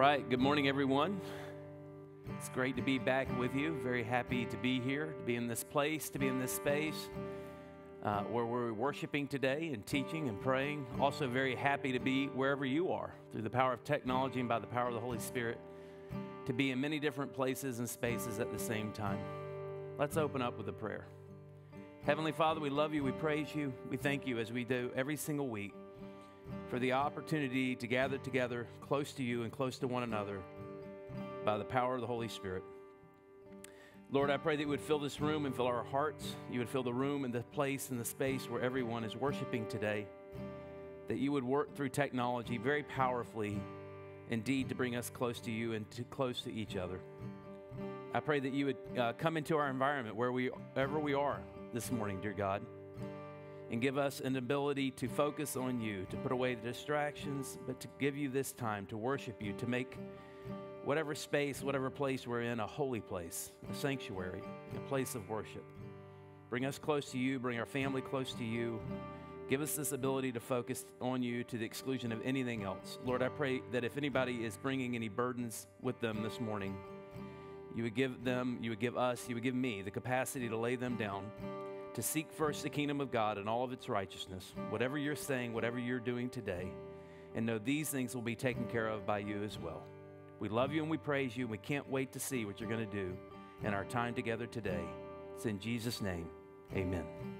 right. Good morning, everyone. It's great to be back with you. Very happy to be here, to be in this place, to be in this space uh, where we're worshiping today and teaching and praying. Also, very happy to be wherever you are through the power of technology and by the power of the Holy Spirit to be in many different places and spaces at the same time. Let's open up with a prayer. Heavenly Father, we love you, we praise you, we thank you as we do every single week for the opportunity to gather together close to you and close to one another by the power of the Holy Spirit. Lord, I pray that you would fill this room and fill our hearts. You would fill the room and the place and the space where everyone is worshiping today. That you would work through technology very powerfully, indeed, to bring us close to you and to close to each other. I pray that you would uh, come into our environment where we, wherever we are this morning, dear God and give us an ability to focus on you, to put away the distractions, but to give you this time to worship you, to make whatever space, whatever place we're in a holy place, a sanctuary, a place of worship. Bring us close to you, bring our family close to you. Give us this ability to focus on you to the exclusion of anything else. Lord, I pray that if anybody is bringing any burdens with them this morning, you would give them, you would give us, you would give me the capacity to lay them down to seek first the kingdom of God and all of its righteousness, whatever you're saying, whatever you're doing today, and know these things will be taken care of by you as well. We love you and we praise you, and we can't wait to see what you're going to do in our time together today. It's in Jesus' name, amen.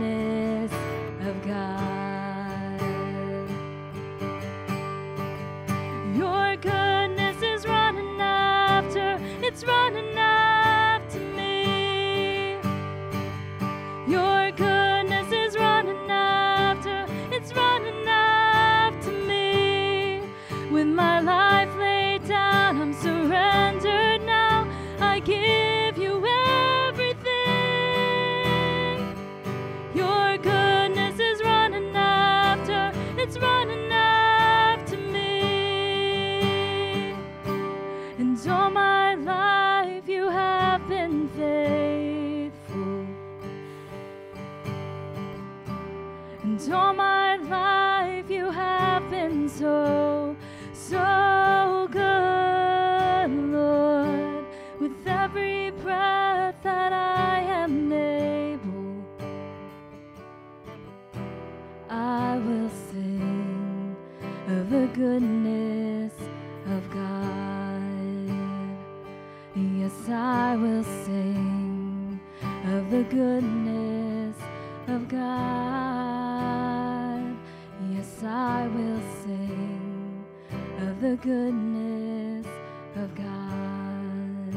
goodness of God.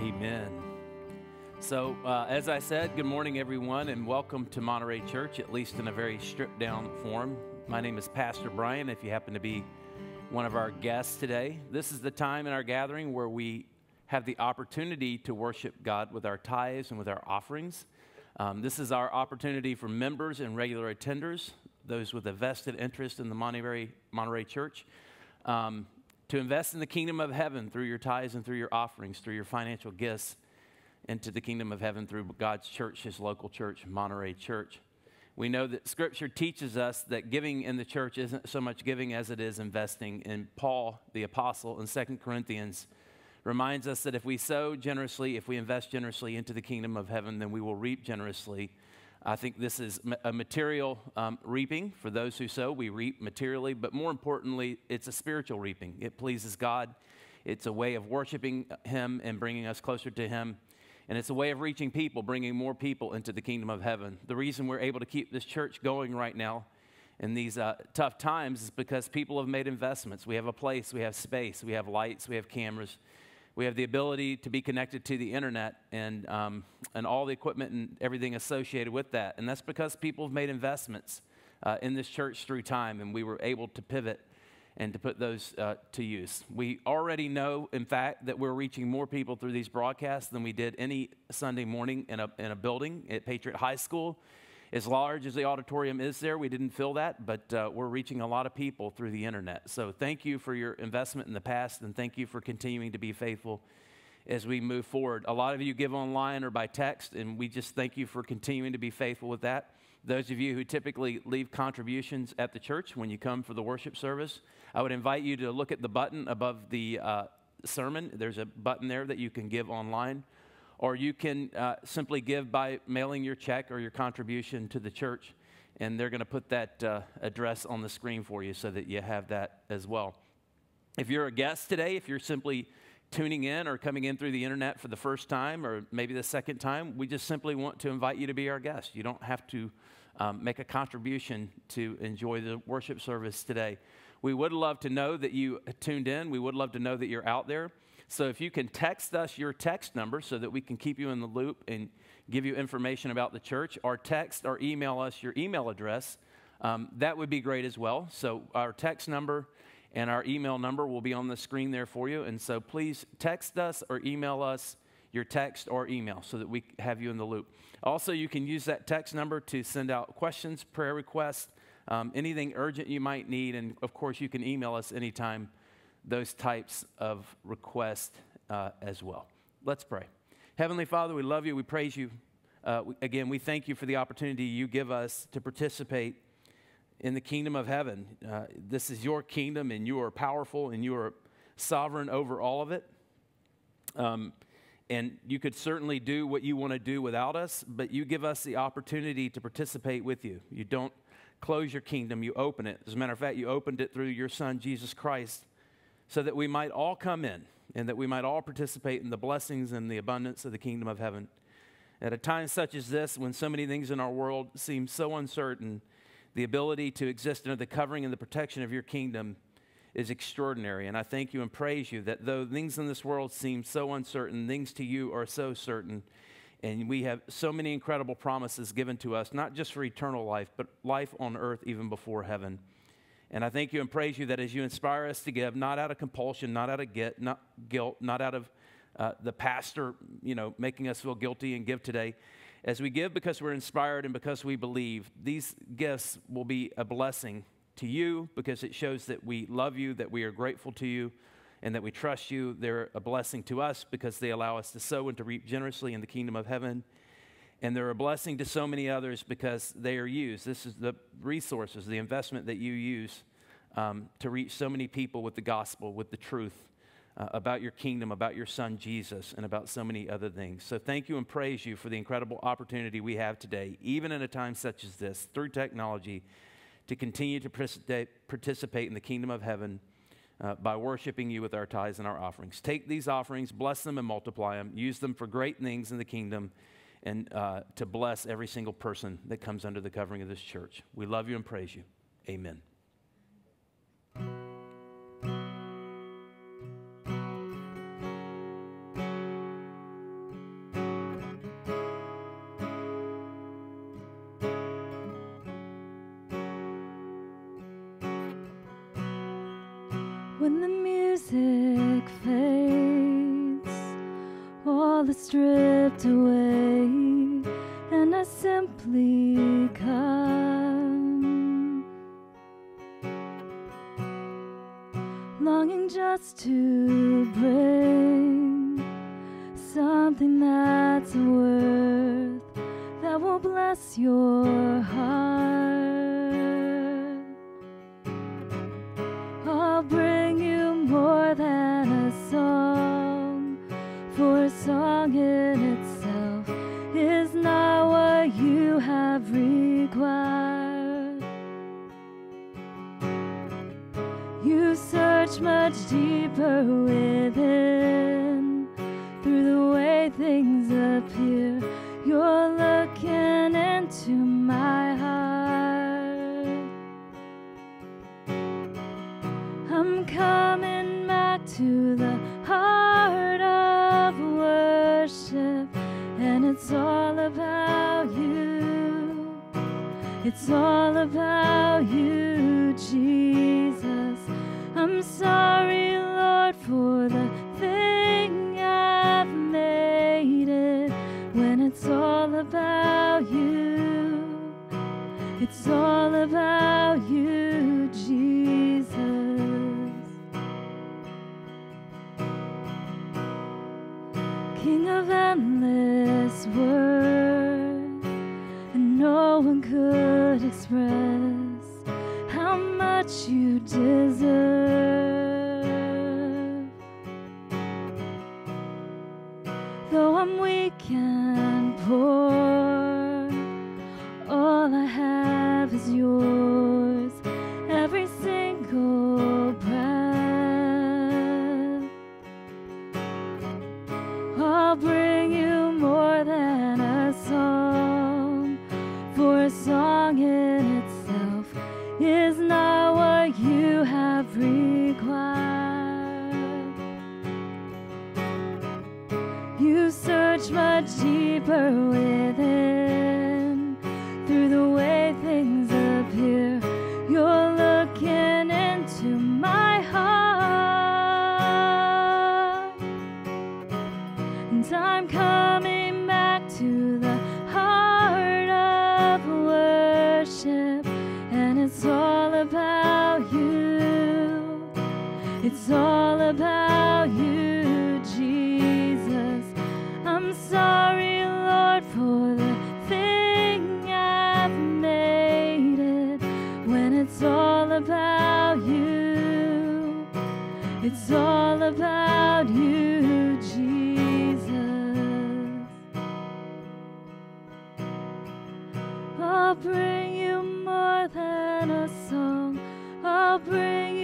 Amen. So, uh, as I said, good morning, everyone, and welcome to Monterey Church, at least in a very stripped down form. My name is Pastor Brian. If you happen to be one of our guests today, this is the time in our gathering where we have the opportunity to worship God with our tithes and with our offerings. Um, this is our opportunity for members and regular attenders, those with a vested interest in the Monterey, Monterey Church, um, to invest in the kingdom of heaven through your tithes and through your offerings, through your financial gifts into the kingdom of heaven through God's church, his local church, Monterey Church. We know that scripture teaches us that giving in the church isn't so much giving as it is investing. And Paul, the apostle, in 2 Corinthians, reminds us that if we sow generously, if we invest generously into the kingdom of heaven, then we will reap generously. I think this is a material um, reaping for those who sow. We reap materially, but more importantly, it's a spiritual reaping. It pleases God. It's a way of worshiping Him and bringing us closer to Him. And it's a way of reaching people, bringing more people into the kingdom of heaven. The reason we're able to keep this church going right now in these uh, tough times is because people have made investments. We have a place, we have space, we have lights, we have cameras, we have the ability to be connected to the internet and, um, and all the equipment and everything associated with that. And that's because people have made investments uh, in this church through time, and we were able to pivot and to put those uh, to use. We already know, in fact, that we're reaching more people through these broadcasts than we did any Sunday morning in a, in a building at Patriot High School. As large as the auditorium is there, we didn't fill that, but uh, we're reaching a lot of people through the internet. So thank you for your investment in the past, and thank you for continuing to be faithful as we move forward. A lot of you give online or by text, and we just thank you for continuing to be faithful with that. Those of you who typically leave contributions at the church when you come for the worship service, I would invite you to look at the button above the uh, sermon. There's a button there that you can give online, or you can uh, simply give by mailing your check or your contribution to the church, and they're going to put that uh, address on the screen for you so that you have that as well. If you're a guest today, if you're simply tuning in or coming in through the internet for the first time or maybe the second time, we just simply want to invite you to be our guest. You don't have to um, make a contribution to enjoy the worship service today. We would love to know that you tuned in. We would love to know that you're out there. So if you can text us your text number so that we can keep you in the loop and give you information about the church, or text or email us your email address, um, that would be great as well. So our text number and our email number will be on the screen there for you. And so please text us or email us your text or email so that we have you in the loop. Also, you can use that text number to send out questions, prayer requests, um, anything urgent you might need. And of course, you can email us anytime those types of requests uh, as well. Let's pray. Heavenly Father, we love you. We praise you. Uh, we, again, we thank you for the opportunity you give us to participate in the kingdom of heaven. Uh, this is your kingdom, and you are powerful, and you are sovereign over all of it. Um, and you could certainly do what you want to do without us, but you give us the opportunity to participate with you. You don't close your kingdom, you open it. As a matter of fact, you opened it through your Son, Jesus Christ, so that we might all come in and that we might all participate in the blessings and the abundance of the kingdom of heaven. At a time such as this, when so many things in our world seem so uncertain, the ability to exist under the covering and the protection of your kingdom is extraordinary. And I thank you and praise you that though things in this world seem so uncertain, things to you are so certain. And we have so many incredible promises given to us, not just for eternal life, but life on earth even before heaven. And I thank you and praise you that as you inspire us to give, not out of compulsion, not out of get, not guilt, not out of uh, the pastor, you know, making us feel guilty and give today. As we give because we're inspired and because we believe, these gifts will be a blessing to you because it shows that we love you, that we are grateful to you, and that we trust you. They're a blessing to us because they allow us to sow and to reap generously in the kingdom of heaven. And they're a blessing to so many others because they are used. This is the resources, the investment that you use um, to reach so many people with the gospel, with the truth uh, about your kingdom, about your son Jesus, and about so many other things. So thank you and praise you for the incredible opportunity we have today, even in a time such as this, through technology, to continue to participate in the kingdom of heaven. Uh, by worshiping you with our tithes and our offerings. Take these offerings, bless them, and multiply them. Use them for great things in the kingdom and uh, to bless every single person that comes under the covering of this church. We love you and praise you. Amen. Things appear. You're looking into my heart. I'm coming back to the heart of worship, and it's all about you. It's all about you, Jesus. All about you, It's all about you, Jesus. I'm sorry, Lord, for the thing I've made it when it's all about you. It's all about you, Jesus. I'll bring you more than a song. I'll bring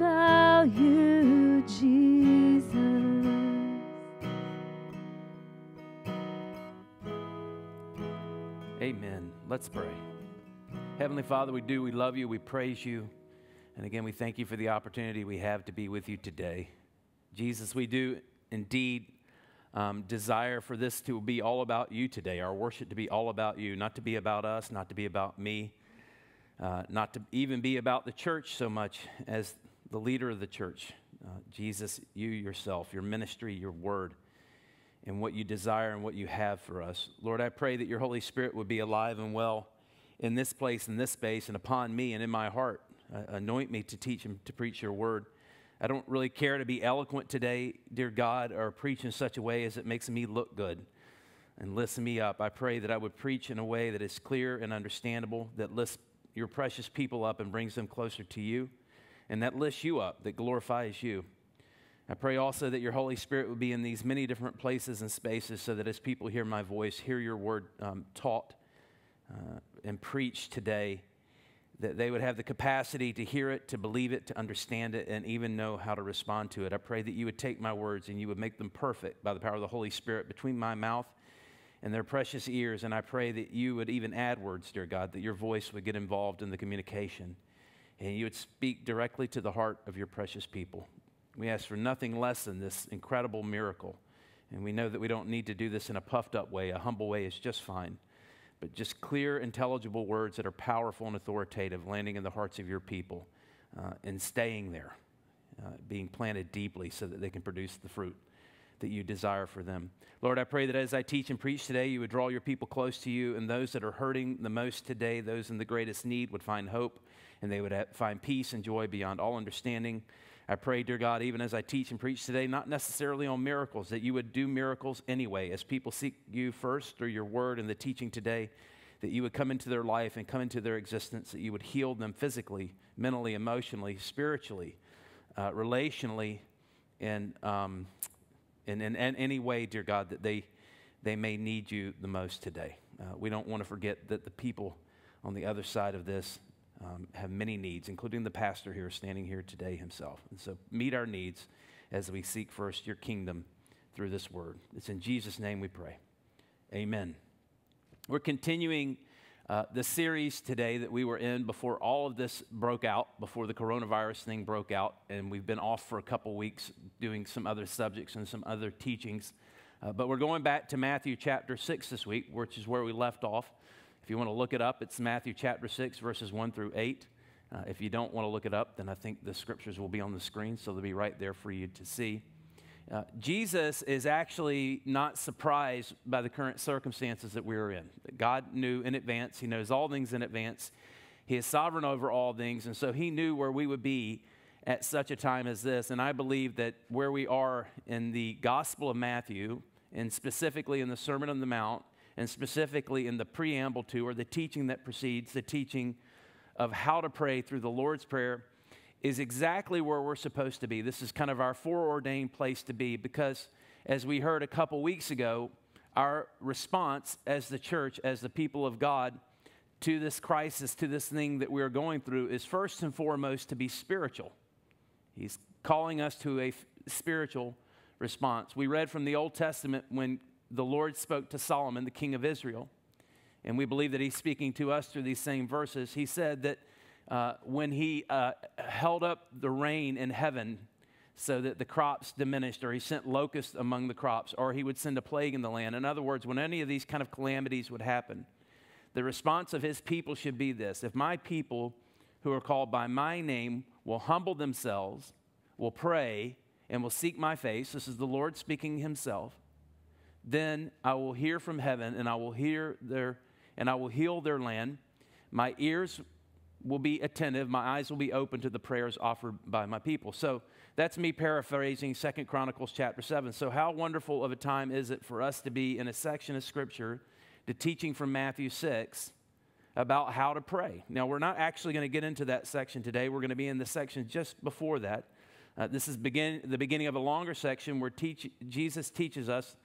you, Jesus. Amen. Let's pray. Heavenly Father, we do. We love you. We praise you. And again, we thank you for the opportunity we have to be with you today. Jesus, we do indeed um, desire for this to be all about you today, our worship to be all about you, not to be about us, not to be about me, uh, not to even be about the church so much as the leader of the church. Uh, Jesus, you yourself, your ministry, your word, and what you desire and what you have for us. Lord, I pray that your Holy Spirit would be alive and well in this place, in this space, and upon me and in my heart. Uh, anoint me to teach and to preach your word. I don't really care to be eloquent today, dear God, or preach in such a way as it makes me look good and listen me up. I pray that I would preach in a way that is clear and understandable, that lifts your precious people up and brings them closer to you, and that lifts you up, that glorifies you. I pray also that your Holy Spirit would be in these many different places and spaces so that as people hear my voice, hear your word um, taught uh, and preached today, that they would have the capacity to hear it, to believe it, to understand it, and even know how to respond to it. I pray that you would take my words and you would make them perfect by the power of the Holy Spirit between my mouth and their precious ears. And I pray that you would even add words, dear God, that your voice would get involved in the communication and you would speak directly to the heart of your precious people. We ask for nothing less than this incredible miracle. And we know that we don't need to do this in a puffed up way. A humble way is just fine but just clear, intelligible words that are powerful and authoritative, landing in the hearts of your people uh, and staying there, uh, being planted deeply so that they can produce the fruit that you desire for them. Lord, I pray that as I teach and preach today, you would draw your people close to you, and those that are hurting the most today, those in the greatest need, would find hope and they would have, find peace and joy beyond all understanding. I pray, dear God, even as I teach and preach today, not necessarily on miracles, that you would do miracles anyway. As people seek you first through your word and the teaching today, that you would come into their life and come into their existence, that you would heal them physically, mentally, emotionally, spiritually, uh, relationally, and um, in, any way, dear God, that they, they may need you the most today. Uh, we don't want to forget that the people on the other side of this um, have many needs, including the pastor here standing here today himself. And so meet our needs as we seek first your kingdom through this word. It's in Jesus' name we pray. Amen. We're continuing uh, the series today that we were in before all of this broke out, before the coronavirus thing broke out, and we've been off for a couple weeks doing some other subjects and some other teachings. Uh, but we're going back to Matthew chapter 6 this week, which is where we left off. If you want to look it up, it's Matthew chapter 6, verses 1 through 8. Uh, if you don't want to look it up, then I think the scriptures will be on the screen, so they'll be right there for you to see. Uh, Jesus is actually not surprised by the current circumstances that we're in. God knew in advance, He knows all things in advance. He is sovereign over all things, and so He knew where we would be at such a time as this. And I believe that where we are in the Gospel of Matthew, and specifically in the Sermon on the Mount, and specifically in the preamble to, or the teaching that precedes the teaching of how to pray through the Lord's Prayer, is exactly where we're supposed to be. This is kind of our foreordained place to be because, as we heard a couple weeks ago, our response as the church, as the people of God, to this crisis, to this thing that we're going through, is first and foremost to be spiritual. He's calling us to a f- spiritual response. We read from the Old Testament when the Lord spoke to Solomon, the king of Israel, and we believe that he's speaking to us through these same verses. He said that uh, when he uh, held up the rain in heaven so that the crops diminished, or he sent locusts among the crops, or he would send a plague in the land. In other words, when any of these kind of calamities would happen, the response of his people should be this If my people who are called by my name will humble themselves, will pray, and will seek my face, this is the Lord speaking himself then I will hear from heaven and I will hear their and I will heal their land. My ears will be attentive, my eyes will be open to the prayers offered by my people. So that's me paraphrasing Second Chronicles chapter 7. So how wonderful of a time is it for us to be in a section of scripture, the teaching from Matthew 6 about how to pray. Now, we're not actually going to get into that section today. We're going to be in the section just before that. Uh, this is begin, the beginning of a longer section where teach, Jesus teaches us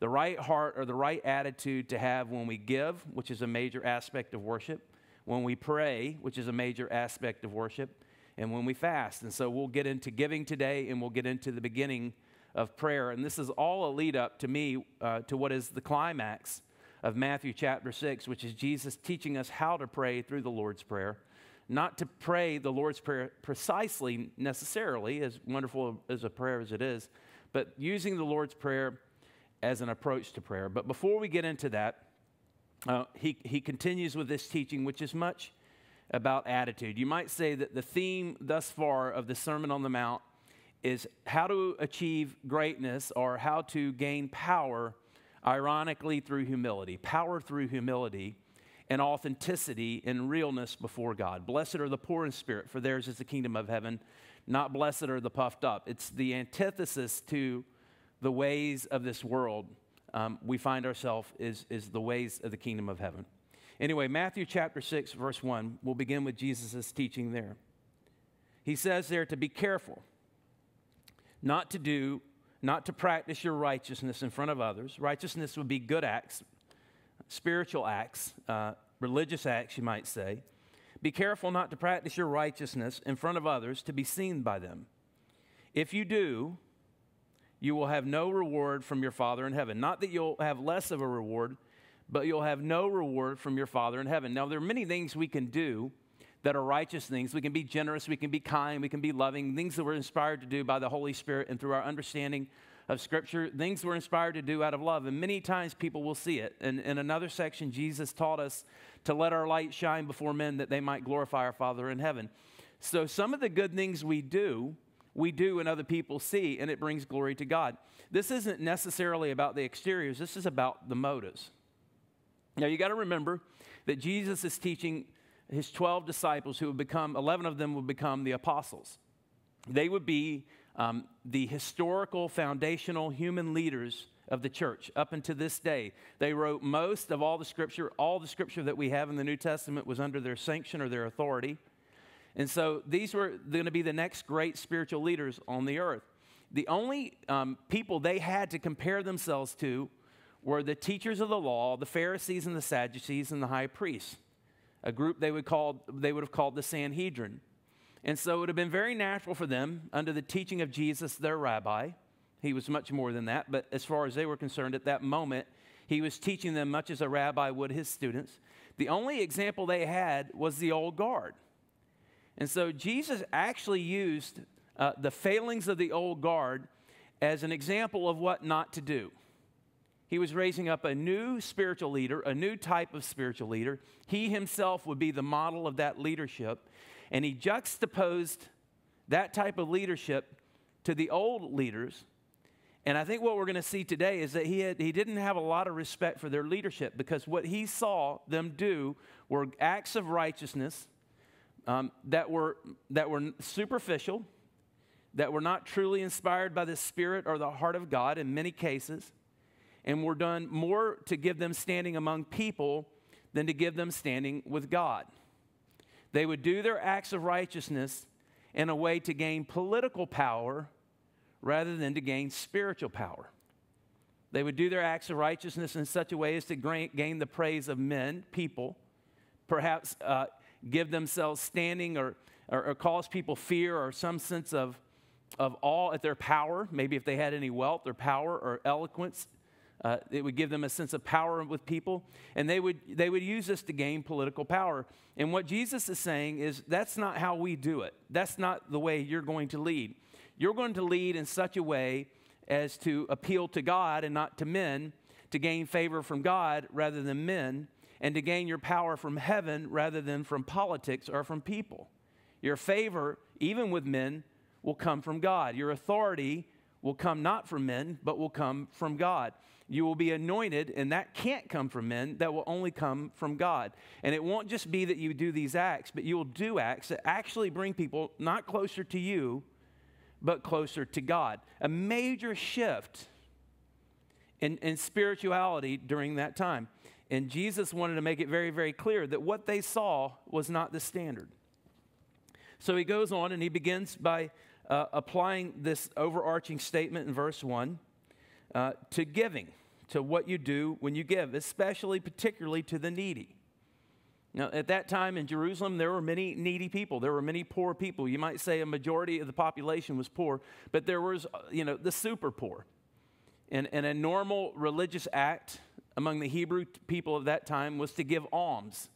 the right heart or the right attitude to have when we give, which is a major aspect of worship, when we pray, which is a major aspect of worship, and when we fast. And so we'll get into giving today and we'll get into the beginning of prayer. And this is all a lead up to me uh, to what is the climax of Matthew chapter 6, which is Jesus teaching us how to pray through the Lord's Prayer. Not to pray the Lord's Prayer precisely necessarily, as wonderful as a prayer as it is, but using the Lord's Prayer as an approach to prayer. But before we get into that, uh, he, he continues with this teaching, which is much about attitude. You might say that the theme thus far of the Sermon on the Mount is how to achieve greatness or how to gain power, ironically, through humility. Power through humility and authenticity and realness before God. Blessed are the poor in spirit, for theirs is the kingdom of heaven. Not blessed are the puffed up. It's the antithesis to the ways of this world. Um, we find ourselves is, is the ways of the kingdom of heaven. Anyway, Matthew chapter 6, verse 1, we'll begin with Jesus' teaching there. He says there to be careful, not to do, not to practice your righteousness in front of others. Righteousness would be good acts, spiritual acts, uh, religious acts, you might say. Be careful not to practice your righteousness in front of others to be seen by them. If you do, you will have no reward from your Father in heaven. Not that you'll have less of a reward, but you'll have no reward from your Father in heaven. Now, there are many things we can do that are righteous things. We can be generous, we can be kind, we can be loving, things that we're inspired to do by the Holy Spirit and through our understanding of Scripture, things we're inspired to do out of love. And many times people will see it. And in another section, Jesus taught us to let our light shine before men that they might glorify our Father in heaven. So, some of the good things we do, we do and other people see, and it brings glory to God. This isn't necessarily about the exteriors, this is about the motives. Now, you got to remember that Jesus is teaching his 12 disciples, who would become, 11 of them would become the apostles. They would be um, the historical, foundational human leaders of the church up until this day. They wrote most of all the scripture. All the scripture that we have in the New Testament was under their sanction or their authority. And so these were going to be the next great spiritual leaders on the earth. The only um, people they had to compare themselves to were the teachers of the law, the Pharisees and the Sadducees and the high priests, a group they would, call, they would have called the Sanhedrin. And so it would have been very natural for them, under the teaching of Jesus, their rabbi. He was much more than that, but as far as they were concerned at that moment, he was teaching them much as a rabbi would his students. The only example they had was the old guard. And so Jesus actually used uh, the failings of the old guard as an example of what not to do. He was raising up a new spiritual leader, a new type of spiritual leader. He himself would be the model of that leadership. And he juxtaposed that type of leadership to the old leaders. And I think what we're going to see today is that he, had, he didn't have a lot of respect for their leadership because what he saw them do were acts of righteousness um, that, were, that were superficial, that were not truly inspired by the Spirit or the heart of God in many cases, and were done more to give them standing among people than to give them standing with God. They would do their acts of righteousness in a way to gain political power rather than to gain spiritual power. They would do their acts of righteousness in such a way as to gain the praise of men, people, perhaps uh, give themselves standing or, or, or, cause people fear or some sense of, of awe at their power, maybe if they had any wealth or power or eloquence. Uh, it would give them a sense of power with people, and they would, they would use this to gain political power. And what Jesus is saying is that's not how we do it. That's not the way you're going to lead. You're going to lead in such a way as to appeal to God and not to men, to gain favor from God rather than men, and to gain your power from heaven rather than from politics or from people. Your favor, even with men, will come from God. Your authority will come not from men, but will come from God. You will be anointed, and that can't come from men, that will only come from God. And it won't just be that you do these acts, but you will do acts that actually bring people not closer to you, but closer to God. A major shift in, in spirituality during that time. And Jesus wanted to make it very, very clear that what they saw was not the standard. So he goes on and he begins by uh, applying this overarching statement in verse 1 uh, to giving, to what you do when you give, especially, particularly to the needy. Now, at that time in Jerusalem, there were many needy people. There were many poor people. You might say a majority of the population was poor, but there was, uh, you know, the super poor. And, and a normal religious act among the Hebrew people of that time was to give alms.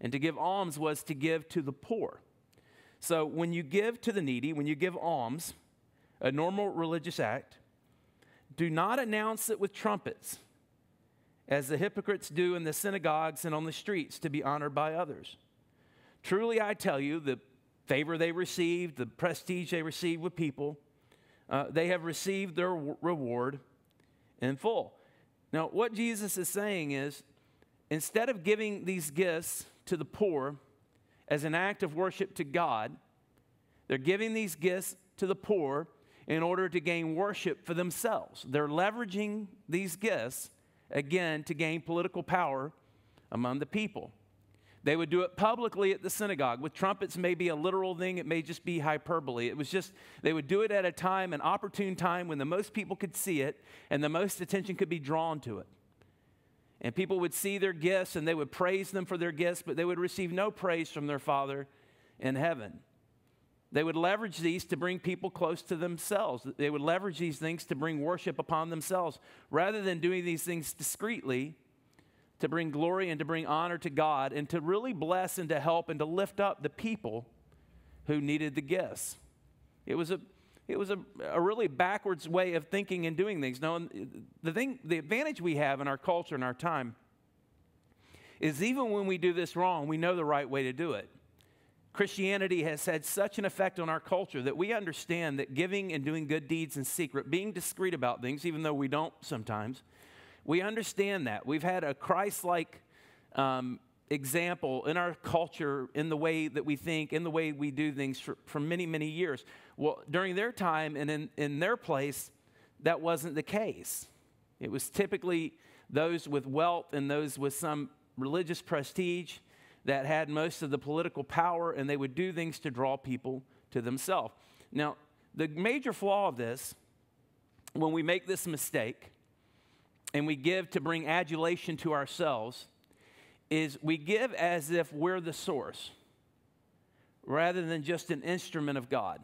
And to give alms was to give to the poor. So when you give to the needy, when you give alms, a normal religious act, do not announce it with trumpets as the hypocrites do in the synagogues and on the streets to be honored by others. Truly, I tell you, the favor they received, the prestige they received with people, uh, they have received their reward in full. Now, what Jesus is saying is instead of giving these gifts to the poor as an act of worship to God, they're giving these gifts to the poor in order to gain worship for themselves. They're leveraging these gifts again to gain political power among the people. They would do it publicly at the synagogue. With trumpets, may be a literal thing, it may just be hyperbole. It was just, they would do it at a time, an opportune time when the most people could see it and the most attention could be drawn to it. And people would see their gifts and they would praise them for their gifts, but they would receive no praise from their Father in heaven. They would leverage these to bring people close to themselves. They would leverage these things to bring worship upon themselves. Rather than doing these things discreetly, to bring glory and to bring honor to God, and to really bless and to help and to lift up the people who needed the gifts. It was a it was a, a really backwards way of thinking and doing things. Now, the thing, the advantage we have in our culture and our time is even when we do this wrong, we know the right way to do it. Christianity has had such an effect on our culture that we understand that giving and doing good deeds in secret, being discreet about things, even though we don't sometimes, we understand that. We've had a Christ like um, example in our culture, in the way that we think, in the way we do things for, for many, many years. Well, during their time and in, in their place, that wasn't the case. It was typically those with wealth and those with some religious prestige that had most of the political power, and they would do things to draw people to themselves. Now, the major flaw of this, when we make this mistake and we give to bring adulation to ourselves, is we give as if we're the source rather than just an instrument of God.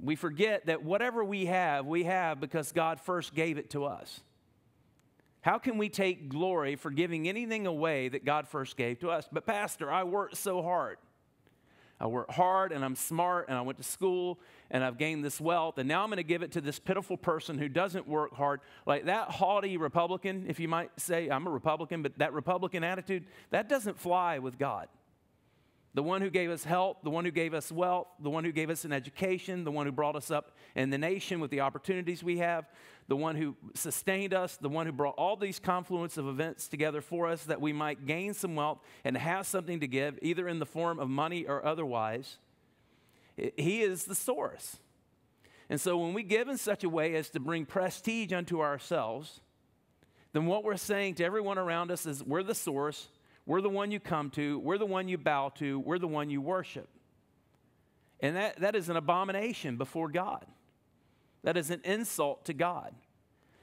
We forget that whatever we have, we have because God first gave it to us. How can we take glory for giving anything away that God first gave to us? But, Pastor, I worked so hard. I worked hard and I'm smart and I went to school and I've gained this wealth and now I'm going to give it to this pitiful person who doesn't work hard. Like that haughty Republican, if you might say, I'm a Republican, but that Republican attitude, that doesn't fly with God. The one who gave us health, the one who gave us wealth, the one who gave us an education, the one who brought us up in the nation with the opportunities we have, the one who sustained us, the one who brought all these confluence of events together for us that we might gain some wealth and have something to give, either in the form of money or otherwise. He is the source. And so when we give in such a way as to bring prestige unto ourselves, then what we're saying to everyone around us is we're the source we're the one you come to. We're the one you bow to. We're the one you worship. And that, that is an abomination before God. That is an insult to God.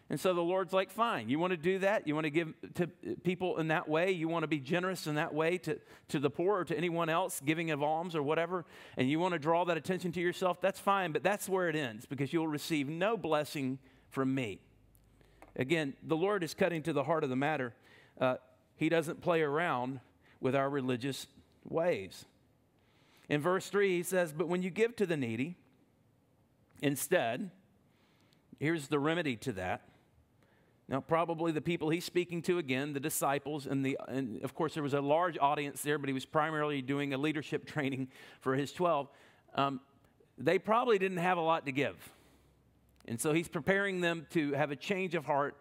And so the Lord's like, fine, you want to do that? You want to give to people in that way? You want to be generous in that way to, to the poor or to anyone else, giving of alms or whatever? And you want to draw that attention to yourself? That's fine, but that's where it ends because you'll receive no blessing from me. Again, the Lord is cutting to the heart of the matter. Uh, he doesn't play around with our religious ways. In verse 3, he says, But when you give to the needy, instead, here's the remedy to that. Now, probably the people he's speaking to again, the disciples, and, the, and of course, there was a large audience there, but he was primarily doing a leadership training for his 12. Um, they probably didn't have a lot to give. And so he's preparing them to have a change of heart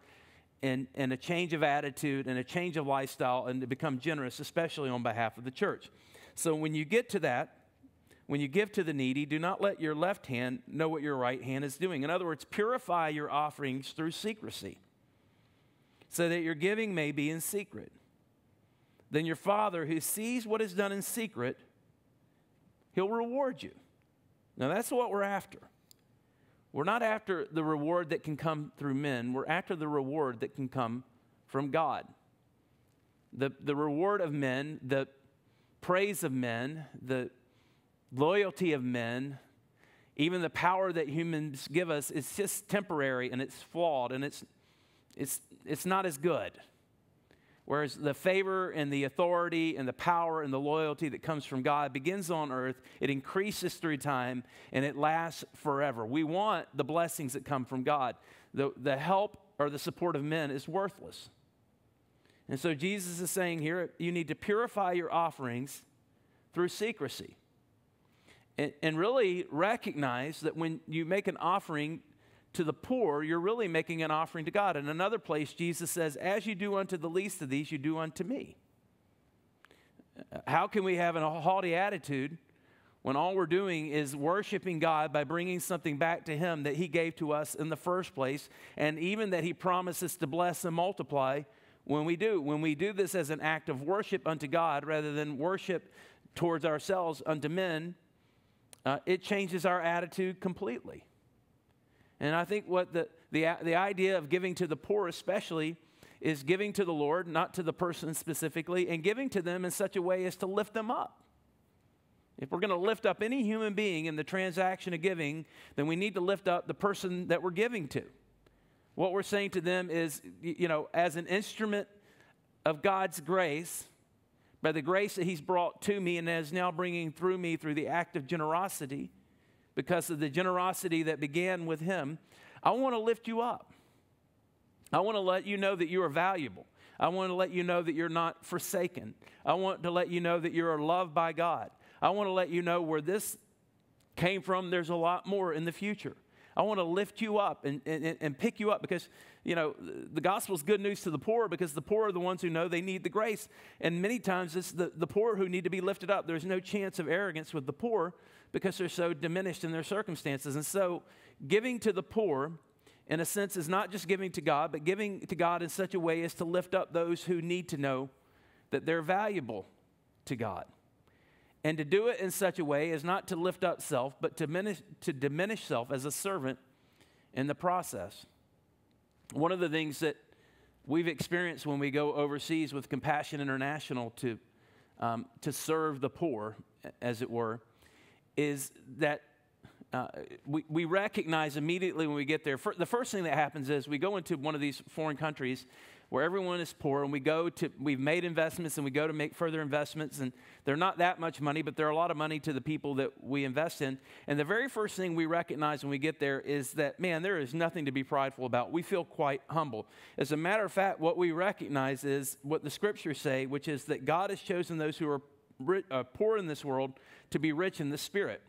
and, and a change of attitude and a change of lifestyle and to become generous, especially on behalf of the church. So when you get to that, when you give to the needy, do not let your left hand know what your right hand is doing. In other words, purify your offerings through secrecy. so that your giving may be in secret. Then your Father, who sees what is done in secret, he'll reward you. Now, that's what we're after. We're not after the reward that can come through men, we're after the reward that can come from God. The, the reward of men, the praise of men, the loyalty of men, even the power that humans give us is just temporary and it's flawed and it's, it's, it's not as good. Whereas the favor and the authority and the power and the loyalty that comes from God begins on earth, it increases through time, and it lasts forever. We want the blessings that come from God. The, the help or the support of men is worthless. And so Jesus is saying here you need to purify your offerings through secrecy. And, and really recognize that when you make an offering to the poor, you're really making an offering to God. In another place, Jesus says, As you do unto the least of these, you do unto me. How can we have a haughty attitude when all we're doing is worshiping God by bringing something back to Him that He gave to us in the first place, and even that He promises to bless and multiply when we do? When we do this as an act of worship unto God rather than worship towards ourselves unto men, uh, it changes our attitude completely. And I think what the, the, the idea of giving to the poor, especially, is giving to the Lord, not to the person specifically, and giving to them in such a way as to lift them up. If we're going to lift up any human being in the transaction of giving, then we need to lift up the person that we're giving to. What we're saying to them is, you know, as an instrument of God's grace, by the grace that He's brought to me and is now bringing through me through the act of generosity, because of the generosity that began with him, I want to lift you up. I want to let you know that you are valuable. I want to let you know that you're not forsaken. I want to let you know that you're loved by God. I want to let you know where this came from, there's a lot more in the future. I want to lift you up and, and, and pick you up because, you know, the gospel is good news to the poor because the poor are the ones who know they need the grace. And many times it's the, the poor who need to be lifted up. There's no chance of arrogance with the poor because they're so diminished in their circumstances. And so, giving to the poor, in a sense, is not just giving to God, but giving to God in such a way as to lift up those who need to know that they're valuable to God. And to do it in such a way as not to lift up self, but to diminish, to diminish self as a servant in the process. One of the things that we've experienced when we go overseas with Compassion International to, um, to serve the poor, as it were, is that uh, we, we recognize immediately when we get there. The first thing that happens is we go into one of these foreign countries where everyone is poor, and we go to, we've made investments and we go to make further investments, and they're not that much money, but they're a lot of money to the people that we invest in. And the very first thing we recognize when we get there is that, man, there is nothing to be prideful about. We feel quite humble. As a matter of fact, what we recognize is what the scriptures say, which is that God has chosen those who are uh, poor in this world to be rich in the spirit.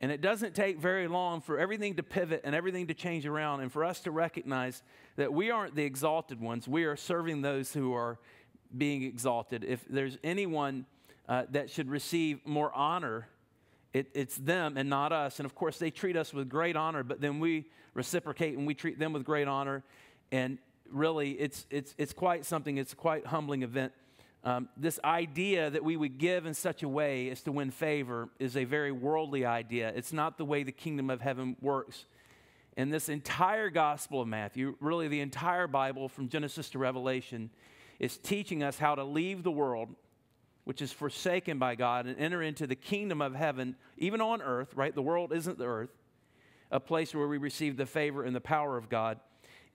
And it doesn't take very long for everything to pivot and everything to change around and for us to recognize that we aren't the exalted ones. We are serving those who are being exalted. If there's anyone uh, that should receive more honor, it, it's them and not us. And of course, they treat us with great honor, but then we reciprocate and we treat them with great honor. And really, it's, it's, it's quite something, it's a quite humbling event um, this idea that we would give in such a way as to win favor is a very worldly idea. It's not the way the kingdom of heaven works. And this entire Gospel of Matthew, really the entire Bible from Genesis to Revelation, is teaching us how to leave the world, which is forsaken by God, and enter into the kingdom of heaven, even on earth, right? The world isn't the earth, a place where we receive the favor and the power of God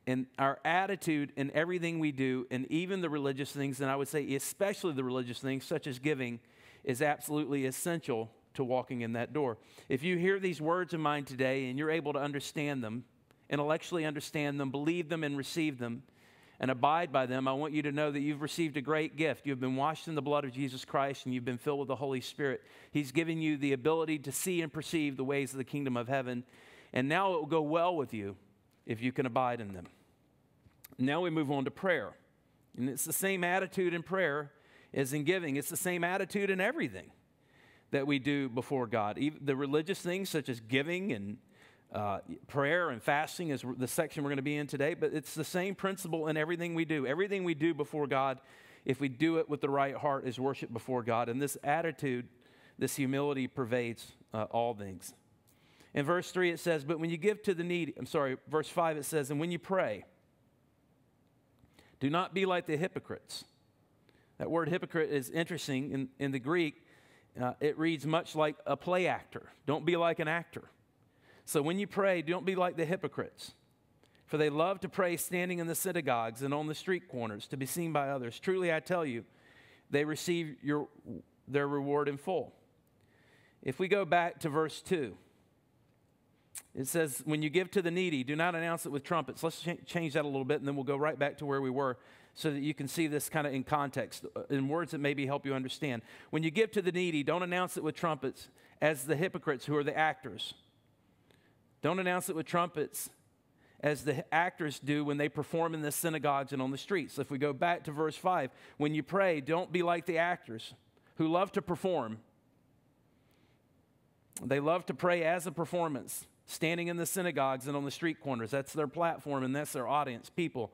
and our attitude in everything we do, and even the religious things, and I would say especially the religious things, such as giving, is absolutely essential to walking in that door. If you hear these words of mine today and you're able to understand them, intellectually understand them, believe them, and receive them, and abide by them, I want you to know that you've received a great gift. You've been washed in the blood of Jesus Christ and you've been filled with the Holy Spirit. He's given you the ability to see and perceive the ways of the kingdom of heaven. And now it will go well with you if you can abide in them. Now we move on to prayer. And it's the same attitude in prayer as in giving, it's the same attitude in everything that we do before God. Even the religious things, such as giving and uh, prayer and fasting is the section we're going to be in today, but it's the same principle in everything we do. Everything we do before God, if we do it with the right heart, is worship before God. And this attitude, this humility pervades uh, all things. In verse 3, it says, But when you give to the needy, I'm sorry, verse 5, it says, And when you pray, do not be like the hypocrites. That word hypocrite is interesting. In, in the Greek, uh, it reads much like a play actor. Don't be like an actor. So when you pray, don't be like the hypocrites. For they love to pray standing in the synagogues and on the street corners to be seen by others. Truly, I tell you, they receive your, their reward in full. If we go back to verse 2, it says, When you give to the needy, do not announce it with trumpets. Let's ch- change that a little bit, and then we'll go right back to where we were so that you can see this kind of in context, uh, in words that maybe help you understand. When you give to the needy, don't announce it with trumpets as the hypocrites who are the actors. Don't announce it with trumpets as the actors do when they perform in the synagogues and on the streets. If we go back to verse 5, when you pray, don't be like the actors who love to perform. They love to pray as a performance, standing in the synagogues and on the street corners. That's their platform and that's their audience, people,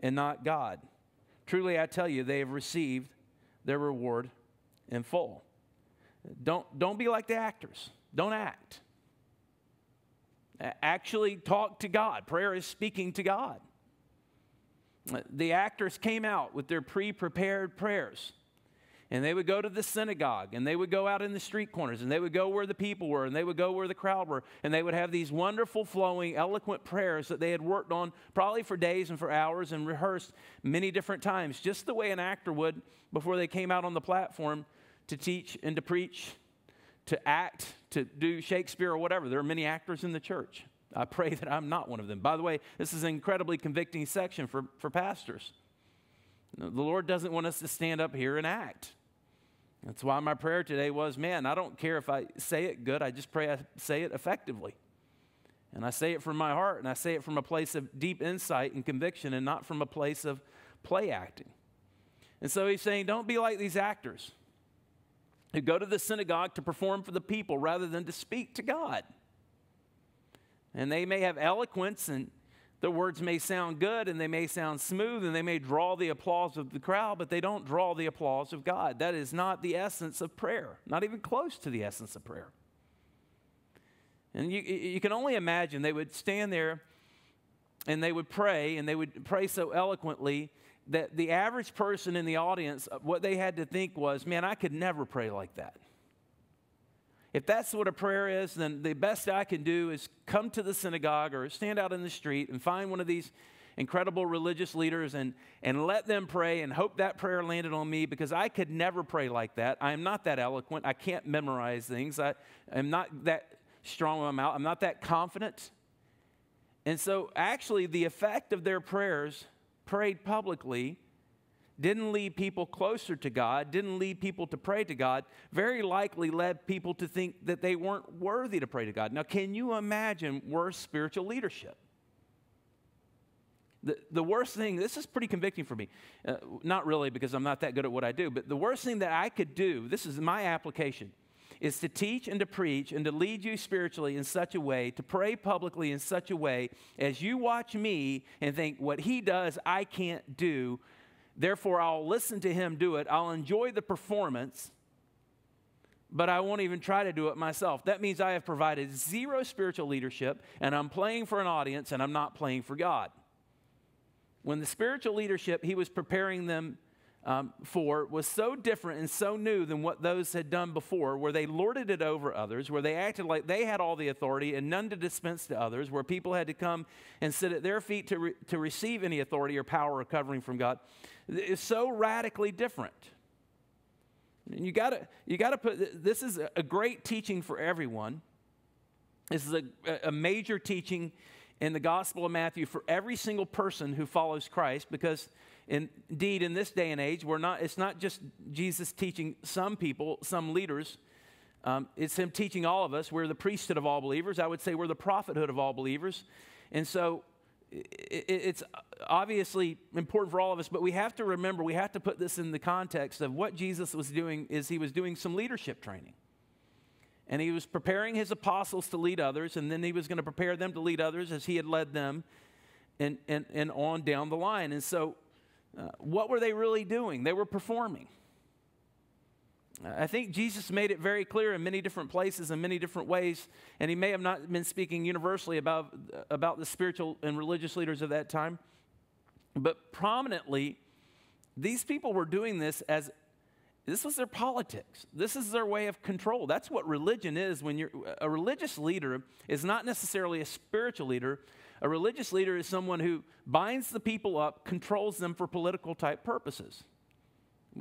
and not God. Truly, I tell you, they have received their reward in full. Don't, don't be like the actors. Don't act. Actually, talk to God. Prayer is speaking to God. The actors came out with their pre prepared prayers. And they would go to the synagogue and they would go out in the street corners and they would go where the people were and they would go where the crowd were and they would have these wonderful, flowing, eloquent prayers that they had worked on probably for days and for hours and rehearsed many different times, just the way an actor would before they came out on the platform to teach and to preach to act, to do Shakespeare or whatever. There are many actors in the church. I pray that I'm not one of them. By the way, this is an incredibly convicting section for, for pastors. The Lord doesn't want us to stand up here and act. That's why my prayer today was man, I don't care if I say it good, I just pray I say it effectively. And I say it from my heart, and I say it from a place of deep insight and conviction, and not from a place of play acting. And so he's saying, don't be like these actors who go to the synagogue to perform for the people rather than to speak to God. And they may have eloquence and the words may sound good and they may sound smooth and they may draw the applause of the crowd, but they don't draw the applause of God. That is not the essence of prayer, not even close to the essence of prayer. And you, you can only imagine they would stand there and they would pray and they would pray so eloquently that the average person in the audience, what they had to think was, man, I could never pray like that. If that's what a prayer is, then the best I can do is come to the synagogue or stand out in the street and find one of these incredible religious leaders and, and let them pray and hope that prayer landed on me because I could never pray like that. I am not that eloquent. I can't memorize things. I am not that strong in my mouth. I'm not that confident. And so, actually, the effect of their prayers prayed publicly didn't lead people closer to God, didn't lead people to pray to God, very likely led people to think that they weren't worthy to pray to God. Now, can you imagine worse spiritual leadership? The, the worst thing, this is pretty convicting for me. Uh, not really because I'm not that good at what I do, but the worst thing that I could do, this is my application is to teach and to preach and to lead you spiritually in such a way, to pray publicly in such a way as you watch me and think, what he does, I can't do. Therefore, I'll listen to him do it. I'll enjoy the performance, but I won't even try to do it myself. That means I have provided zero spiritual leadership and I'm playing for an audience and I'm not playing for God. When the spiritual leadership, he was preparing them um, for was so different and so new than what those had done before, where they lorded it over others, where they acted like they had all the authority and none to dispense to others, where people had to come and sit at their feet to, re- to receive any authority or power or covering from God, is so radically different. And you gotta, you gotta put, this is a great teaching for everyone. This is a, a major teaching in the Gospel of Matthew for every single person who follows Christ because Indeed, in this day and age, we're not, it's not just Jesus teaching some people, some leaders. Um, it's Him teaching all of us. We're the priesthood of all believers. I would say we're the prophethood of all believers. And so it's obviously important for all of us, but we have to remember, we have to put this in the context of what Jesus was doing is He was doing some leadership training. And he was preparing his apostles to lead others, and then he was going to prepare them to lead others as he had led them and, and, and on down the line. And so, uh, what were they really doing? They were performing. I think Jesus made it very clear in many different places in many different ways, and he may have not been speaking universally about, about the spiritual and religious leaders of that time, but prominently, these people were doing this as this was their politics. This is their way of control. That's what religion is when you're a religious leader is not necessarily a spiritual leader. A religious leader is someone who binds the people up, controls them for political type purposes.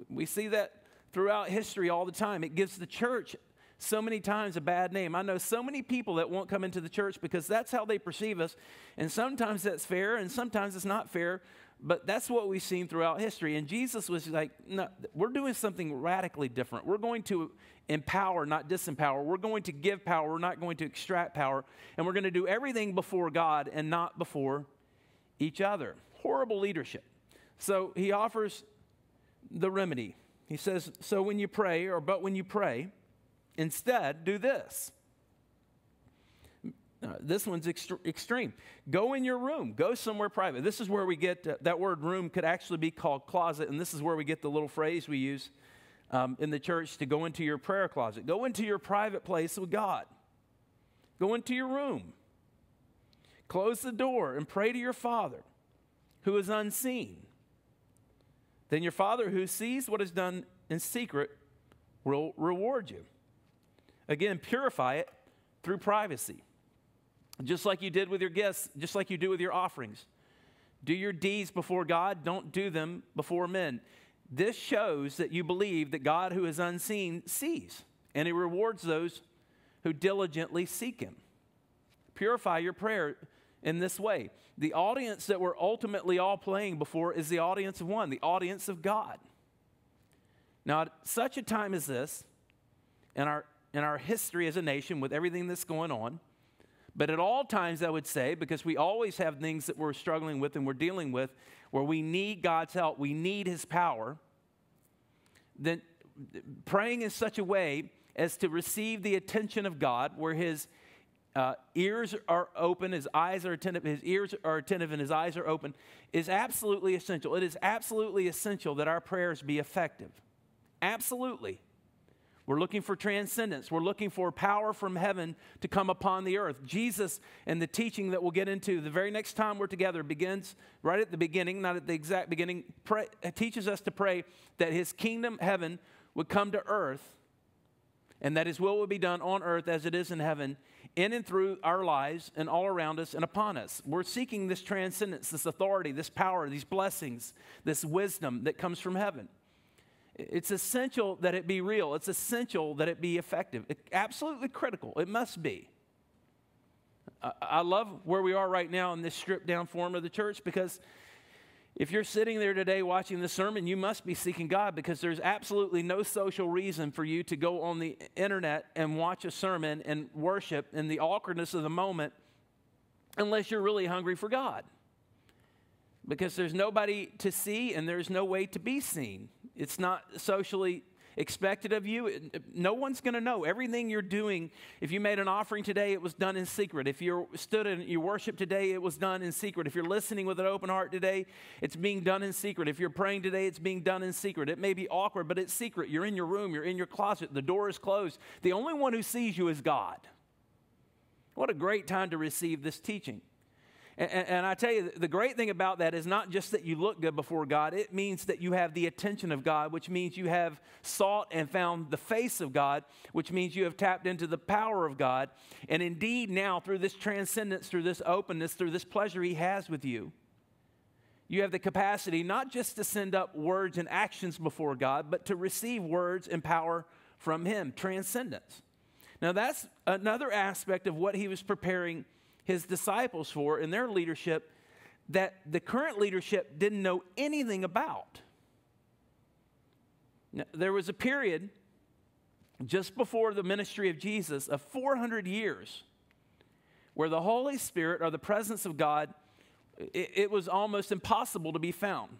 We see that throughout history all the time. It gives the church so many times a bad name. I know so many people that won't come into the church because that's how they perceive us. And sometimes that's fair and sometimes it's not fair. But that's what we've seen throughout history. And Jesus was like, no, we're doing something radically different. We're going to empower, not disempower. We're going to give power. We're not going to extract power. And we're going to do everything before God and not before each other. Horrible leadership. So he offers the remedy. He says, So when you pray, or but when you pray, instead do this uh, this one's ext- extreme. Go in your room. Go somewhere private. This is where we get uh, that word room could actually be called closet, and this is where we get the little phrase we use um, in the church to go into your prayer closet. Go into your private place with God. Go into your room. Close the door and pray to your Father who is unseen. Then your Father who sees what is done in secret will reward you. Again, purify it through privacy. Just like you did with your gifts, just like you do with your offerings. Do your deeds before God, don't do them before men. This shows that you believe that God, who is unseen, sees, and He rewards those who diligently seek Him. Purify your prayer in this way. The audience that we're ultimately all playing before is the audience of one, the audience of God. Now, at such a time as this, in our, in our history as a nation, with everything that's going on, but at all times, I would say, because we always have things that we're struggling with and we're dealing with where we need God's help, we need His power, then praying in such a way as to receive the attention of God, where His uh, ears are open, His eyes are attentive, His ears are attentive, and His eyes are open, is absolutely essential. It is absolutely essential that our prayers be effective. Absolutely. We're looking for transcendence. We're looking for power from heaven to come upon the earth. Jesus and the teaching that we'll get into the very next time we're together begins right at the beginning, not at the exact beginning, pray, teaches us to pray that his kingdom, heaven, would come to earth and that his will would be done on earth as it is in heaven, in and through our lives and all around us and upon us. We're seeking this transcendence, this authority, this power, these blessings, this wisdom that comes from heaven. It's essential that it be real. It's essential that it be effective. It, absolutely critical. It must be. I, I love where we are right now in this stripped down form of the church because if you're sitting there today watching the sermon, you must be seeking God because there's absolutely no social reason for you to go on the internet and watch a sermon and worship in the awkwardness of the moment unless you're really hungry for God. Because there's nobody to see and there's no way to be seen. It's not socially expected of you. No one's going to know. Everything you're doing, if you made an offering today, it was done in secret. If you stood in your worship today, it was done in secret. If you're listening with an open heart today, it's being done in secret. If you're praying today, it's being done in secret. It may be awkward, but it's secret. You're in your room, you're in your closet, the door is closed. The only one who sees you is God. What a great time to receive this teaching. And, and, I tell you, the great thing about that is not just that you look good before God, it means that you have the attention of God, which means you have sought and found the face of God, which means you have tapped into the power of God. And indeed, now through this transcendence, through this openness, through this pleasure He has with you, you have the capacity not just to send up words and actions before God, but to receive words and power from Him, transcendence. Now, that's another aspect of what He was preparing his disciples for in their leadership that the current leadership didn't know anything about. Now, there was a period just before the ministry of Jesus of 400 years where the Holy Spirit or the presence of God, it, it was almost impossible to be found.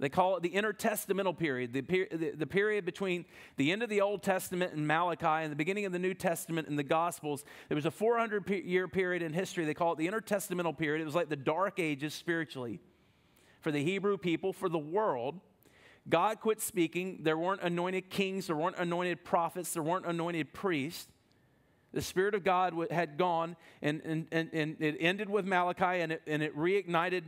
They call it the intertestamental period, the, the, the, period between the end of the Old Testament and Malachi and the beginning of the New Testament and the Gospels. There was a 400 year period in history. They call it the intertestamental period. It was like the dark ages spiritually for the Hebrew people, for the world. God quit speaking. There weren't anointed kings, there weren't anointed prophets, there weren't anointed priests. The Spirit of God had gone, and, and, and, and it ended with Malachi, and it, and it reignited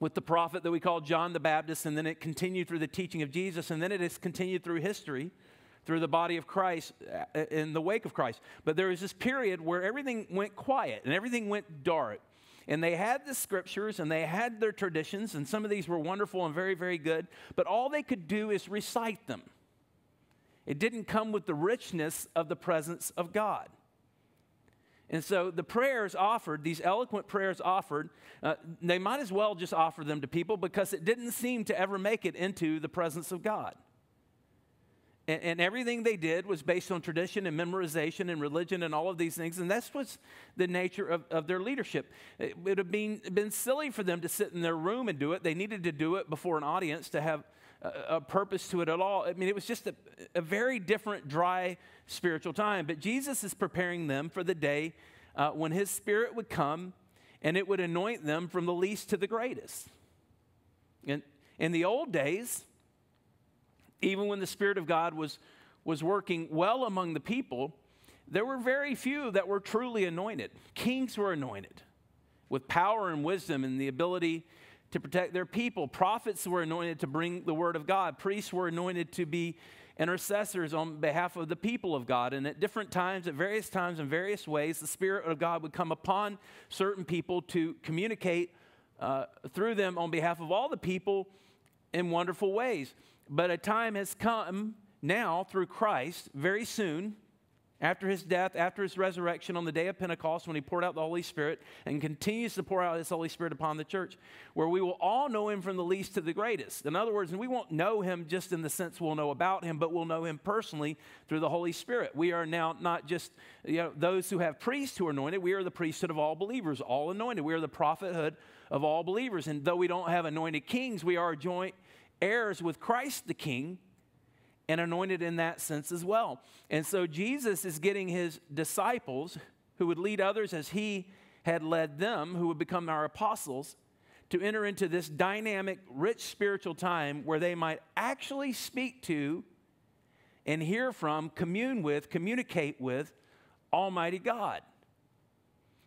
with the prophet that we call John the Baptist, and then it continued through the teaching of Jesus, and then it has continued through history, through the body of Christ, uh, in the wake of Christ. But there was this period where everything went quiet and everything went dark. And they had the scriptures and they had their traditions, and some of these were wonderful and very, very good, but all they could do is recite them. It didn't come with the richness of the presence of God. And so the prayers offered, these eloquent prayers offered, uh, they might as well just offer them to people because it didn't seem to ever make it into the presence of God. And, and, everything they did was based on tradition and memorization and religion and all of these things. And that's what's the nature of, of their leadership. It would have been, been silly for them to sit in their room and do it. They needed to do it before an audience to have a, a purpose to it at all. I mean, it was just a, a very different, dry spiritual time. But Jesus is preparing them for the day uh, when his spirit would come and it would anoint them from the least to the greatest. And in the old days, even when the Spirit of God was, was working well among the people, there were very few that were truly anointed. Kings were anointed with power and wisdom and the ability to protect their people. Prophets were anointed to bring the word of God. Priests were anointed to be intercessors on behalf of the people of God. And at different times, at various times, in various ways, the Spirit of God would come upon certain people to communicate uh, through them on behalf of all the people in wonderful ways. But a time has come now through Christ, very soon, after his death, after his resurrection on the day of Pentecost, when he poured out the Holy Spirit and continues to pour out his Holy Spirit upon the church, where we will all know him from the least to the greatest. In other words, and we won't know him just in the sense we'll know about him, but we'll know him personally through the Holy Spirit. We are now not just you know, those who have priests who are anointed, we are the priesthood of all believers, all anointed. We are the prophethood of all believers. And though we don't have anointed kings, we are joint heirs with Christ the King and anointed in that sense as well. And so Jesus is getting his disciples, who would lead others as he had led them, who would become our apostles, to enter into this dynamic, rich spiritual time where they might actually speak to and hear from, commune with, communicate with Almighty God.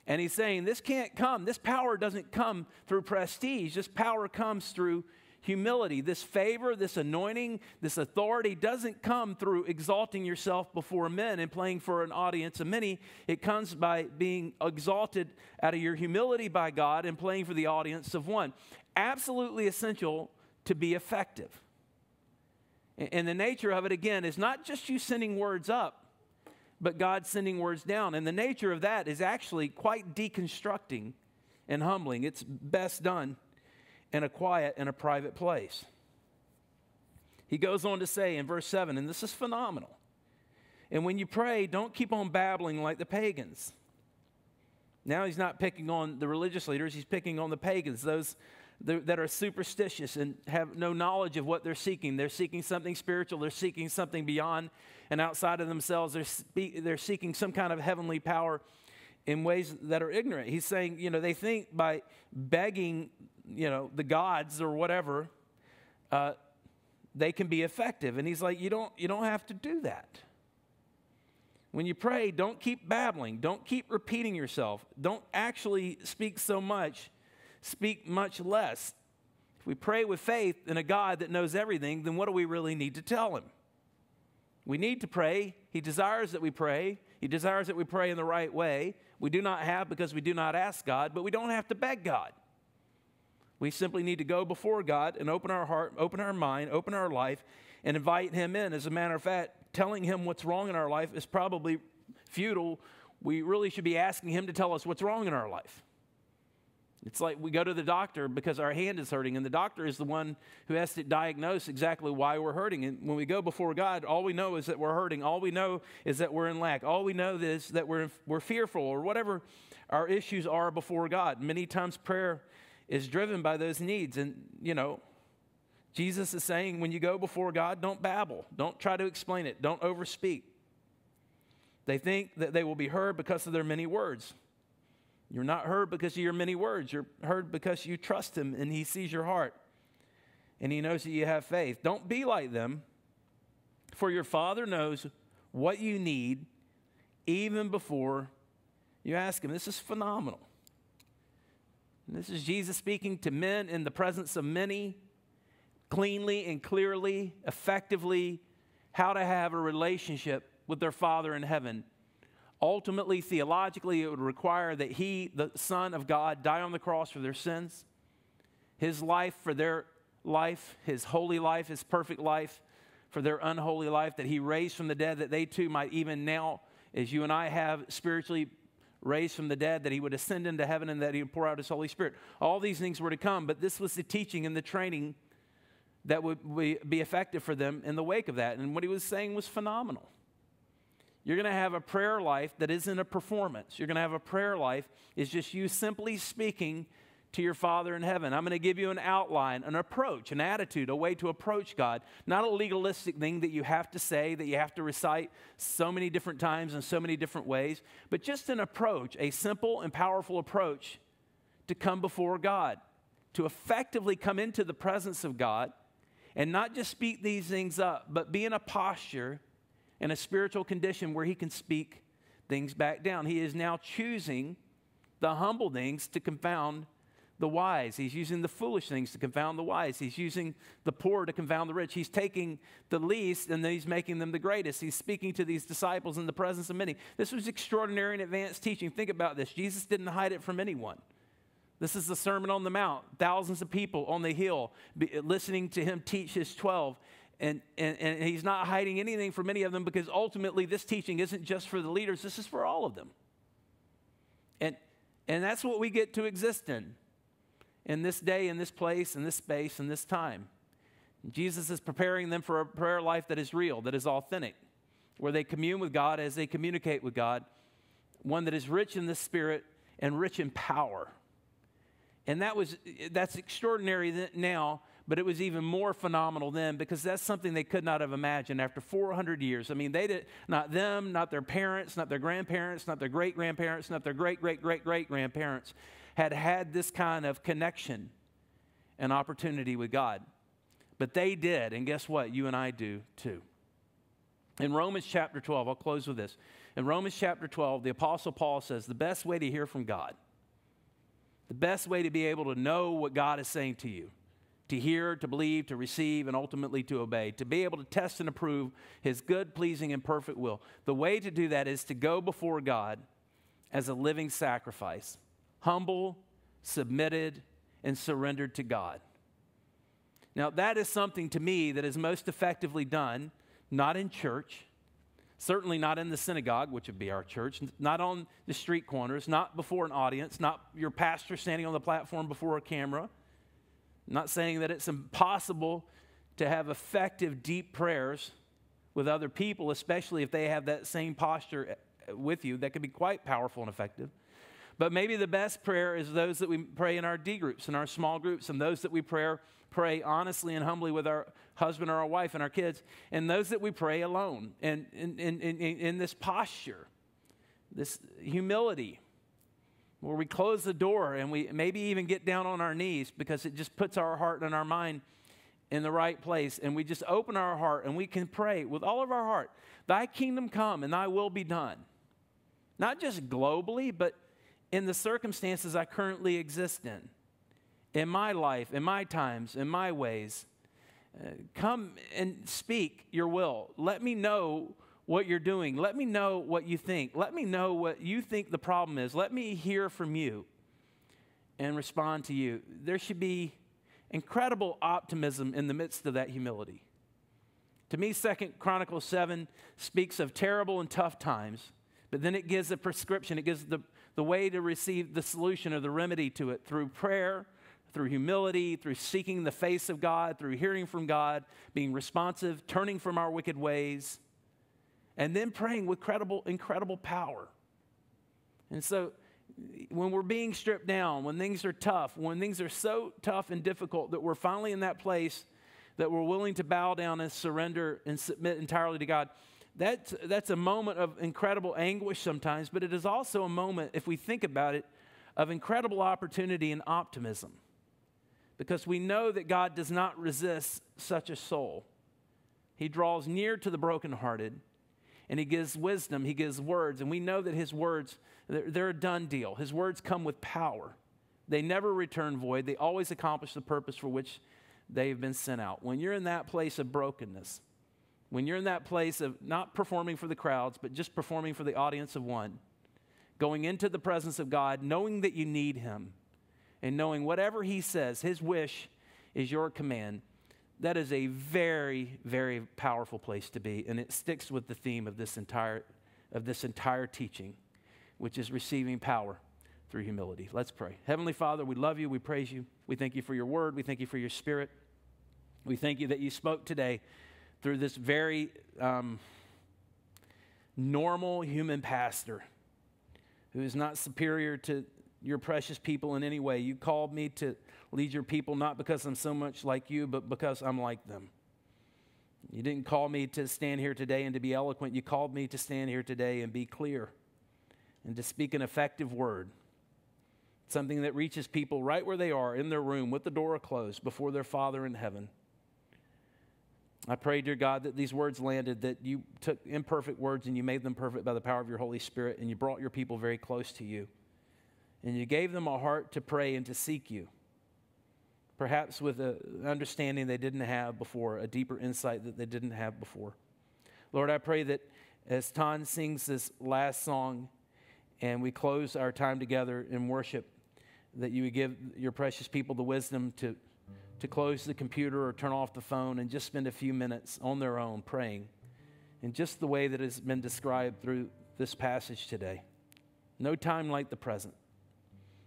And he's saying this can't come, this power doesn't come through prestige, this power comes through humility. This favor, this anointing, this authority doesn't come through exalting yourself before men and playing for an audience of many. It comes by being exalted out of your humility by God and playing for the audience of one. Absolutely essential to be effective. And the nature of it, again, is not just you sending words up, but God sending words down. And the nature of that is actually quite deconstructing and humbling. It's best done in a quiet and a private place. He goes on to say in verse 7, and this is phenomenal. And when you pray, don't keep on babbling like the pagans. Now he's not picking on the religious leaders, he's picking on the pagans, those that are superstitious and have no knowledge of what they're seeking. They're seeking something spiritual, they're seeking something beyond and outside of themselves. They're, they're seeking some kind of heavenly power in ways that are ignorant. He's saying, you know, they think by begging you know, the gods or whatever, uh, they can be effective. And he's like, you don't, you don't have to do that. When you pray, don't keep babbling. Don't keep repeating yourself. Don't actually speak so much. Speak much less. If we pray with faith in a God that knows everything, then what do we really need to tell him? We need to pray. He desires that we pray. He desires that we pray in the right way. We do not have because we do not ask God, but we don't have to beg God. We simply need to go before God and open our heart, open our mind, open our life, and invite Him in. As a matter of fact, telling Him what's wrong in our life is probably futile. We really should be asking Him to tell us what's wrong in our life. It's like we go to the doctor because our hand is hurting, and the doctor is the one who has to diagnose exactly why we're hurting. And when we go before God, all we know is that we're hurting. All we know is that we're in lack. All we know is that we're, we're fearful or whatever our issues are before God. Many times prayer is driven by those needs. And, you know, Jesus is saying when you go before God, don't babble, don't try to explain it, don't overspeak. They think that they will be heard because of their many words. You're not heard because of your many words. You're heard because you trust Him and He sees your heart and He knows that you have faith. Don't be like them, for your Father knows what you need even before you ask Him. This is phenomenal. And this is Jesus speaking to men in the presence of many, cleanly and clearly, effectively, how to have a relationship with their Father in heaven. Ultimately, theologically, it would require that He, the Son of God, die on the cross for their sins, His life for their life, His holy life, His perfect life for their unholy life, that He raised from the dead, that they too might even now, as you and I have spiritually raised from the dead, that He would ascend into heaven and that He would pour out His Holy Spirit. All these things were to come, but this was the teaching and the training that would be effective for them in the wake of that. And what He was saying was phenomenal. You're going to have a prayer life that isn't a performance. You're going to have a prayer life is just you simply speaking to your Father in heaven. I'm going to give you an outline, an approach, an attitude, a way to approach God. Not a legalistic thing that you have to say, that you have to recite so many different times in so many different ways, but just an approach, a simple and powerful approach to come before God, to effectively come into the presence of God and not just speak these things up, but be in a posture in a spiritual condition where he can speak things back down. He is now choosing the humble things to confound the wise. He's using the foolish things to confound the wise. He's using the poor to confound the rich. He's taking the least and then he's making them the greatest. He's speaking to these disciples in the presence of many. This was extraordinary and advanced teaching. Think about this Jesus didn't hide it from anyone. This is the Sermon on the Mount. Thousands of people on the hill listening to him teach his 12. And, and, and he's not hiding anything from any of them because ultimately this teaching isn't just for the leaders, this is for all of them. And, and that's what we get to exist in, in this day, in this place, in this space, in this time. Jesus is preparing them for a prayer life that is real, that is authentic, where they commune with God as they communicate with God, one that is rich in the spirit and rich in power. And that was that's extraordinary now but it was even more phenomenal then because that's something they could not have imagined after 400 years. I mean, they did not them, not their parents, not their grandparents, not their great grandparents, not their great great great great grandparents had had this kind of connection and opportunity with God. But they did, and guess what? You and I do too. In Romans chapter 12, I'll close with this. In Romans chapter 12, the Apostle Paul says the best way to hear from God, the best way to be able to know what God is saying to you, to hear, to believe, to receive, and ultimately to obey, to be able to test and approve His good, pleasing, and perfect will. The way to do that is to go before God as a living sacrifice, humble, submitted, and surrendered to God. Now, that is something to me that is most effectively done not in church, certainly not in the synagogue, which would be our church, not on the street corners, not before an audience, not your pastor standing on the platform before a camera I'm not saying that it's impossible to have effective, deep prayers with other people, especially if they have that same posture with you. That can be quite powerful and effective. But maybe the best prayer is those that we pray in our D groups, and our small groups, and those that we pray, pray honestly and humbly with our husband or our wife and our kids, and those that we pray alone. And in, in, in, in this posture, this humility, where we close the door and we maybe even get down on our knees because it just puts our heart and our mind in the right place. And we just open our heart and we can pray with all of our heart Thy kingdom come and thy will be done. Not just globally, but in the circumstances I currently exist in, in my life, in my times, in my ways. Uh, come and speak your will. Let me know what you're doing. Let me know what you think. Let me know what you think the problem is. Let me hear from you and respond to you. There should be incredible optimism in the midst of that humility. To me, Second Chronicles 7 speaks of terrible and tough times, but then it gives a prescription. It gives the, the way to receive the solution or the remedy to it through prayer, through humility, through seeking the face of God, through hearing from God, being responsive, turning from our wicked ways and then praying with credible, incredible power. And so when we're being stripped down, when things are tough, when things are so tough and difficult that we're finally in that place that we're willing to bow down and surrender and submit entirely to God, that's, that's a moment of incredible anguish sometimes, but it is also a moment, if we think about it, of incredible opportunity and optimism. Because we know that God does not resist such a soul. He draws near to the brokenhearted and He gives wisdom, He gives words, and we know that His words, they're, they're a done deal. His words come with power. They never return void, they always accomplish the purpose for which they've been sent out. When you're in that place of brokenness, when you're in that place of not performing for the crowds, but just performing for the audience of one, going into the presence of God, knowing that you need Him, and knowing whatever He says, His wish is your command, that is a very, very powerful place to be. And it sticks with the theme of this entire, of this entire teaching, which is receiving power through humility. Let's pray. Heavenly Father, we love you. We praise you. We thank you for your word. We thank you for your spirit. We thank you that you spoke today through this very um, normal human pastor who is not superior to your precious people in any way. You called me to lead your people not because I'm so much like you, but because I'm like them. You didn't call me to stand here today and to be eloquent. You called me to stand here today and be clear and to speak an effective word. Something that reaches people right where they are in their room with the door closed before their Father in heaven. I pray, dear God, that these words landed, that you took imperfect words and you made them perfect by the power of your Holy Spirit, and you brought your people very close to you. And you gave them a heart to pray and to seek you, perhaps with an understanding they didn't have before, a deeper insight that they didn't have before. Lord, I pray that as Ton sings this last song and we close our time together in worship, that you would give your precious people the wisdom to to close the computer or turn off the phone and just spend a few minutes on their own praying in just the way that has been described through this passage today. No time like the present.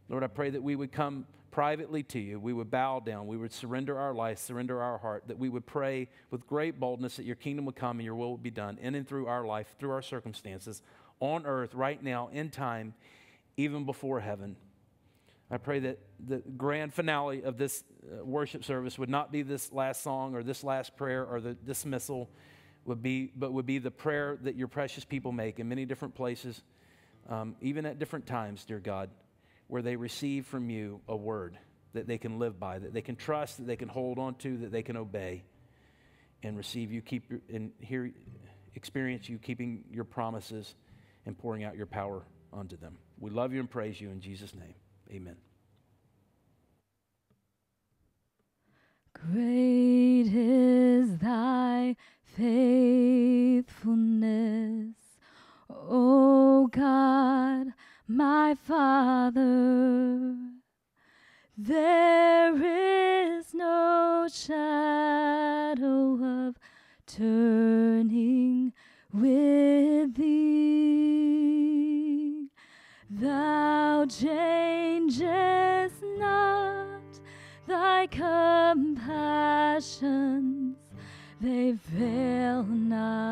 Lord, I pray that we would come privately to you. We would bow down. We would surrender our life, surrender our heart, that we would pray with great boldness that your kingdom would come and your will would be done in and through our life, through our circumstances, on earth, right now, in time, even before heaven. I pray that the grand finale of this uh, worship service would not be this last song or this last prayer or the dismissal, would be, but would be the prayer that your precious people make in many different places, um, even at different times, dear God, where they receive from you a word that they can live by, that they can trust, that they can hold on to, that they can obey, and receive you, keep your, and hear, experience you keeping your promises and pouring out your power onto them. We love you and praise you in Jesus' name. Amen. Great is thy faithfulness, O God, my Father. There is no shadow of turning with thee. Thou changest not thy compassions, they fail not.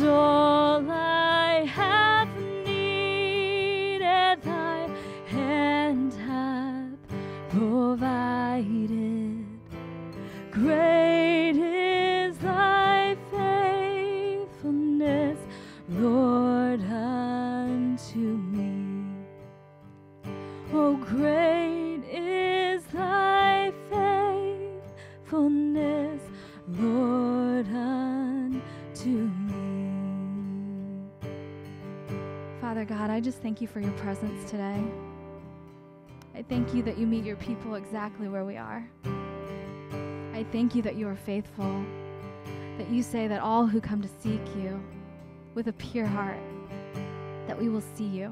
And for your presence today. I thank you that you meet your people exactly where we are. I thank you that you are faithful, that you say that all who come to seek you with a pure heart, that we will see you.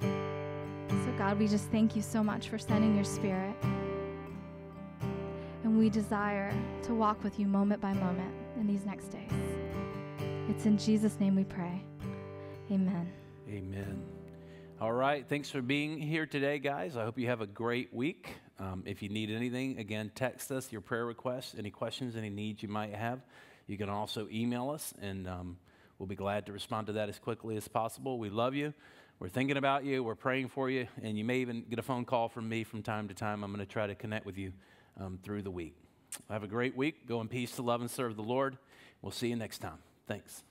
So, God, we just thank you so much for sending your spirit. And we desire to walk with you moment by moment in these next days. It's in Jesus' name we pray. Amen. Amen. All right. Thanks for being here today, guys. I hope you have a great week. Um, if you need anything, again, text us your prayer requests, any questions, any needs you might have. You can also email us, and um, we'll be glad to respond to that as quickly as possible. We love you. We're thinking about you. We're praying for you. And you may even get a phone call from me from time to time. I'm going to try to connect with you um, through the week. Have a great week. Go in peace to love and serve the Lord. We'll see you next time. Thanks.